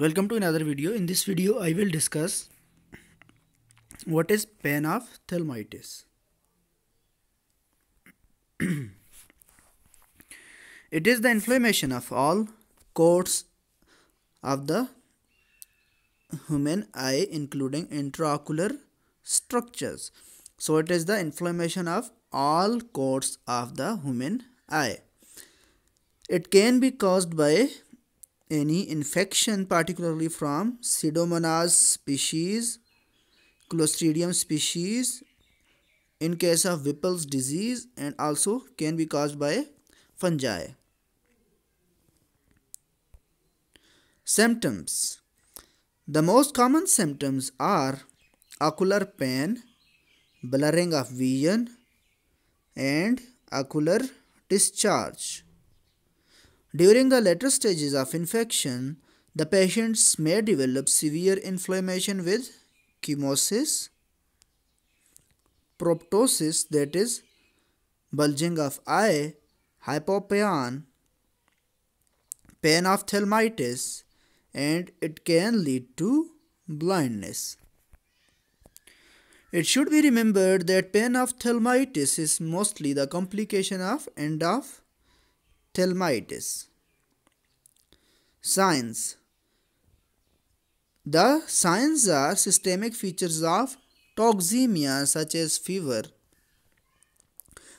welcome to another video. In this video i will discuss what is panophthalmitis. It is the inflammation of all coats of the human eye including intraocular structures. So it is the inflammation of all coats of the human eye. It can be caused by any infection particularly from pseudomonas species clostridium species in case of Whipple's disease and also can be caused by fungi. Symptoms. The most common symptoms are ocular pain blurring of vision and ocular discharge during the later stages of infection, the patients may develop severe inflammation with chemosis, proptosis that is bulging of eye, hypopyon, panophthalmitis and it can lead to blindness. It should be remembered that panophthalmitis is mostly the complication of endophthalmitis Thelmitis. Signs The signs are systemic features of toxemia such as fever.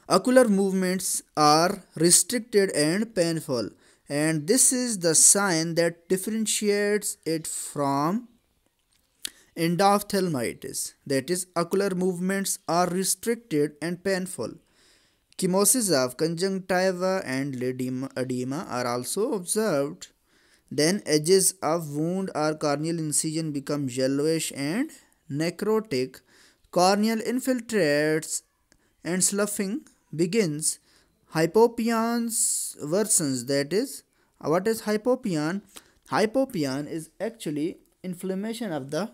Ocular movements are restricted and painful and this is the sign that differentiates it from endophthalmitis that is ocular movements are restricted and painful Chemosis of conjunctiva and edema are also observed. Then edges of wound or corneal incision become yellowish and necrotic. Corneal infiltrates and sloughing begins. Hypopyon worsens. That is, what is hypopyon? Hypopyon is actually inflammation of the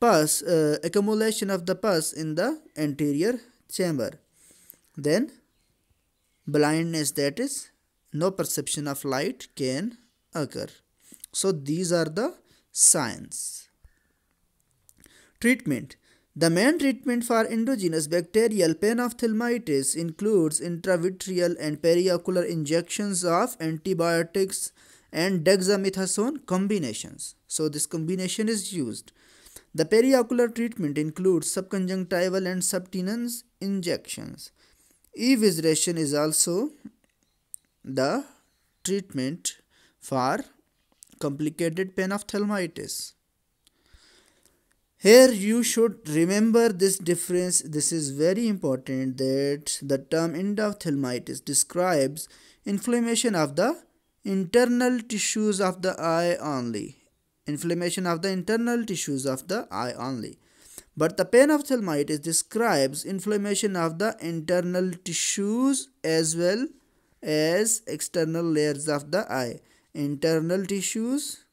pus, uh, accumulation of the pus in the anterior chamber. Then blindness that is no perception of light can occur. So these are the signs. Treatment. The main treatment for endogenous bacterial panophthalmitis includes intravitreal and periocular injections of antibiotics and dexamethasone combinations. So this combination is used. The periocular treatment includes subconjunctival and subtenon injections Evisceration is also the treatment for complicated pain of panophthalmitis. Here you should remember this difference. This is very important that the term endophthalmitis describes inflammation of the internal tissues of the eye only. Inflammation of the internal tissues of the eye only. But the pain of panophthalmitis describes inflammation of the internal tissues as well as external layers of the eye. Internal tissues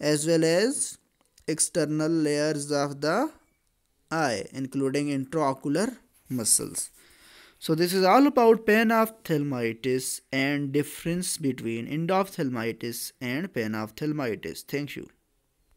as well as external layers of the eye including intraocular muscles. So this is all about pain of panophthalmitis and difference between endophthalmitis and pain of panophthalmitis. Thank you.